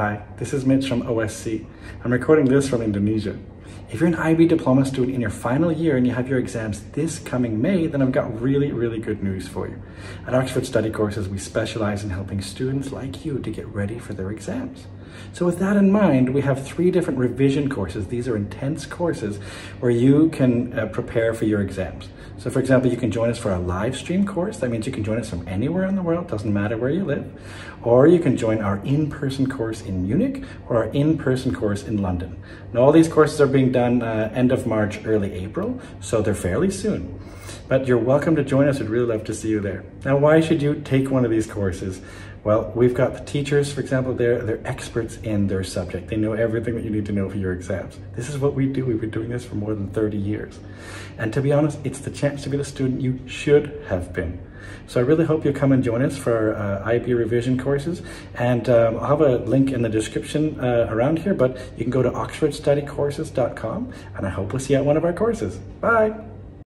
Hi, this is Mitch from OSC. I'm recording this from Indonesia. If you're an IB diploma student in your final year and you have your exams this coming May, then I've got really, really good news for you. At Oxford Study Courses, we specialize in helping students like you to get ready for their exams. So with that in mind, we have three different revision courses. These are intense courses where you can uh, prepare for your exams. So for example, you can join us for a live stream course. That means you can join us from anywhere in the world, doesn't matter where you live. Or you can join our in-person course in Munich or our in-person course in London. Now all these courses are being done uh, end of March, early April, so they're fairly soon. But you're welcome to join us. We'd really love to see you there. Now, why should you take one of these courses? Well, we've got the teachers, for example, they're, they're experts in their subject. They know everything that you need to know for your exams. This is what we do. We've been doing this for more than 30 years. And to be honest, it's the chance to be the student you should have been. So I really hope you'll come and join us for uh, IB revision courses. And um, I'll have a link in the description uh, around here, but you can go to oxfordstudycourses.com and I hope we'll see you at one of our courses. Bye.